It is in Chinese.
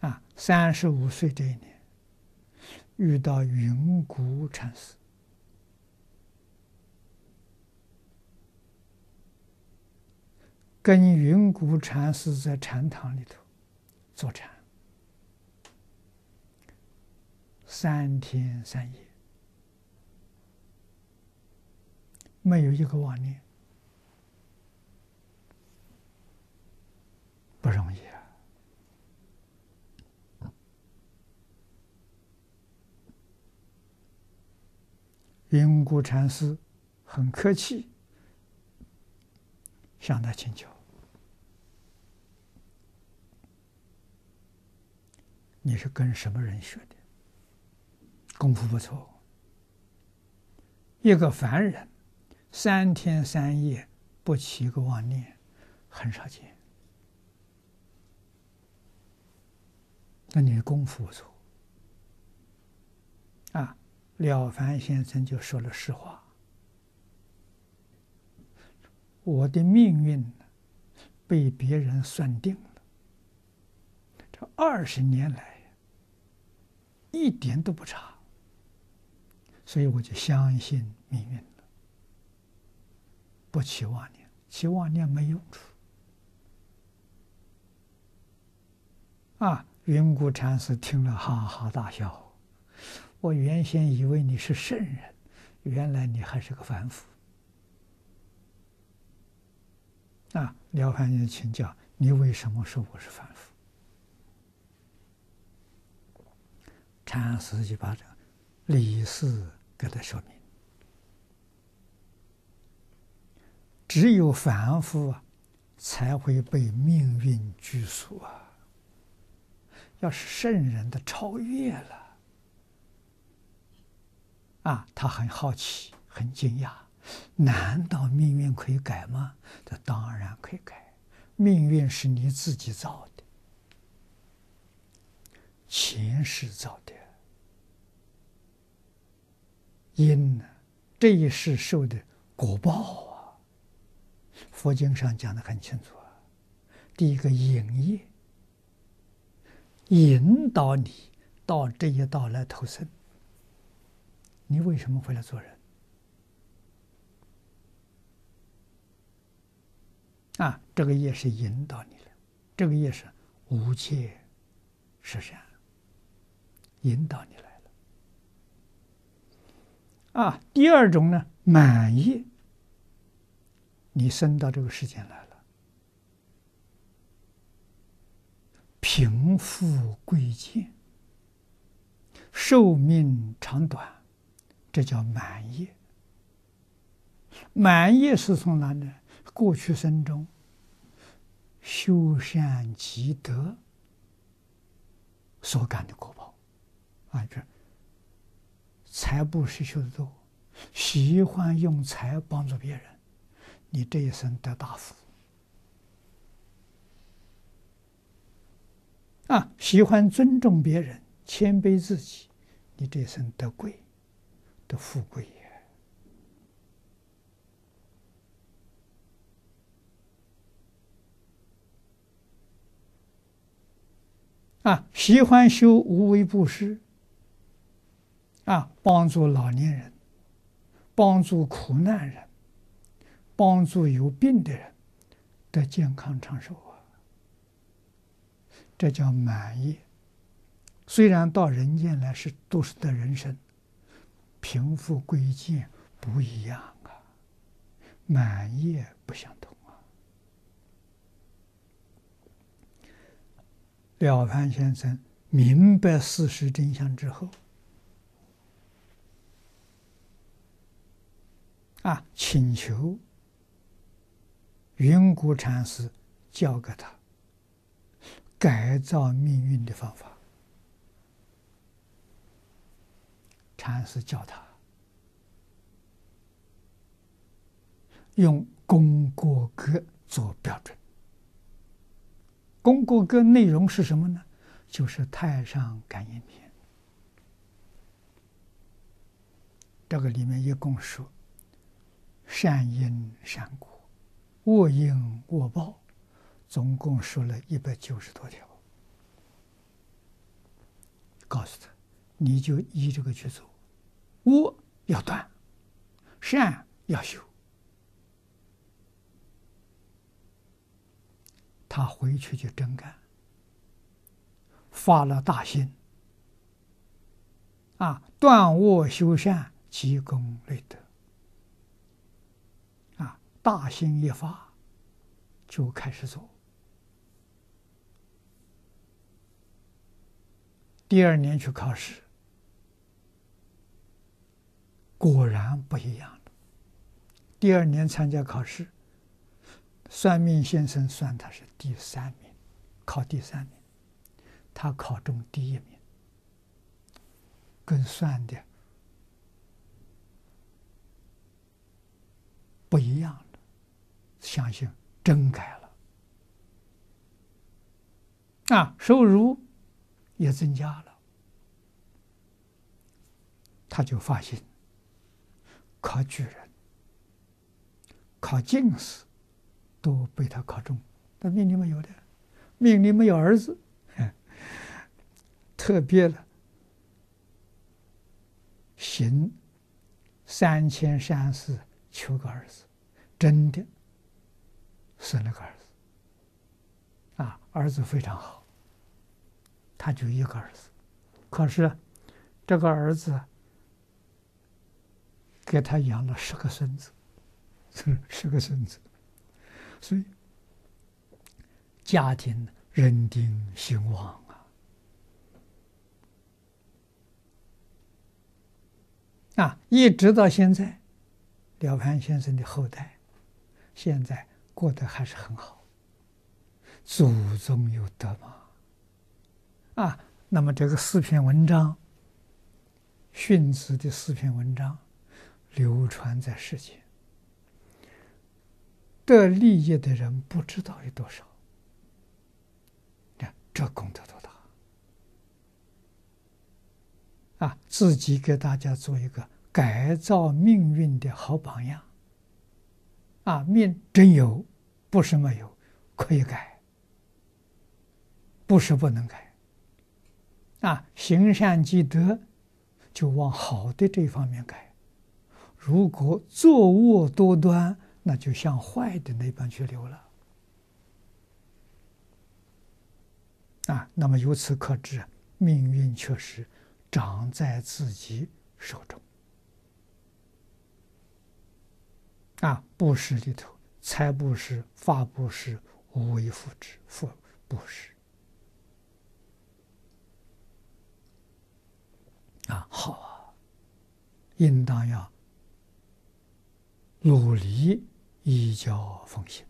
啊，三十五岁这一年，遇到云谷禅师，跟云谷禅师在禅堂里头坐禅三天三夜，没有一个妄念，不容易啊！云谷禅师很客气，向他请教：“你是跟什么人学的？功夫不错。一个凡人三天三夜不起个妄念，很少见。那你的功夫不错。”了凡先生就说了实话：“我的命运被别人算定了，这二十年来一点都不差，所以我就相信命运了，不起妄念，起妄念没用处。”啊，云谷禅师听了哈哈大笑。我原先以为你是圣人，原来你还是个凡夫。啊，了凡人请教你为什么说我是凡夫？禅师就把这理事给他说明：只有凡夫啊，才会被命运拘束啊。要是圣人的超越了。啊，他很好奇，很惊讶，难道命运可以改吗？这当然可以改，命运是你自己造的，前世造的因呢，这一世受的果报啊。佛经上讲的很清楚啊，第一个引业，引导你到这一道来投生。你为什么会来做人？啊，这个业是引导你的，这个业是无界实相，引导你来了。啊，第二种呢，满意，你生到这个世间来了，贫富贵贱，寿命长短。这叫满业，满业是从哪呢？过去生中修善积德所感的果报啊！这财布施修的多，喜欢用财帮助别人，你这一生得大福啊！喜欢尊重别人，谦卑自己，你这一生得贵。的富贵也啊，喜欢修无为布施啊，帮助老年人，帮助苦难人，帮助有病的人得健康长寿啊，这叫满意。虽然到人间来是都是得人生。贫富贵贱不一样啊，满业不相同啊。了凡先生明白事实真相之后，啊，请求云谷禅师教给他改造命运的方法。禅师教他用《功过格》做标准，《功过格》内容是什么呢？就是《太上感应篇》。这个里面一共说善因善果、恶因恶报，总共说了一百九十多条。告诉他，你就依这个去做，恶要断，善要修。他回去就真干，发了大心，啊，断恶修善，积功累德，啊，大心一发，就开始做。第二年去考试，果然不一样了。第二年参加考试，算命先生算他是第三名，考第三名，他考中第一名，跟算的不一样的，相信真改了啊，收入。也增加了，他就发现考举人、考进士都被他考中，但命里没有的，命里没有儿子，特别了，行三千善事求个儿子，真的生了个儿子，啊，儿子非常好。他就一个儿子，可是这个儿子给他养了十个孙子，是十个孙子，所以家庭人丁兴旺啊！啊，一直到现在，了盘先生的后代现在过得还是很好，祖宗有德嘛。啊，那么这个四篇文章，训子的四篇文章，流传在世间，得利益的人不知道有多少。看这功德多大！啊，自己给大家做一个改造命运的好榜样。啊，命真有，不是没有，可以改，不是不能改。啊，行善积德，就往好的这方面改；如果作恶多端，那就向坏的那边去流了。啊，那么由此可知，命运确实长在自己手中。啊，布施里头，财布施、法布施、无为福之福布施。啊，好啊，应当要努力依教奉行。